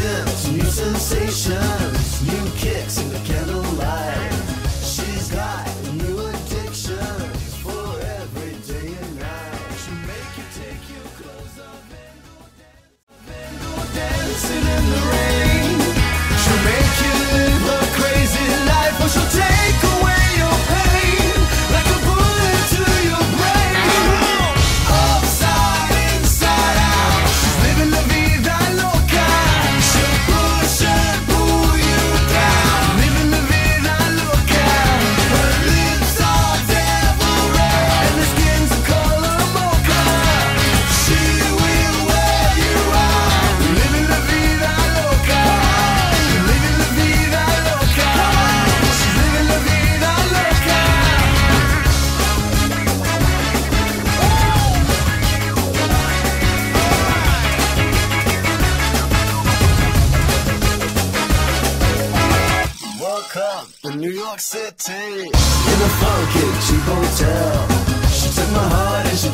tips, new sensations, new kicks in the candlelight. She's got new addictions for every day and night. She make you take your clothes off and go dancing in the rain. New York City. In a funky cheap hotel. She took my heart and she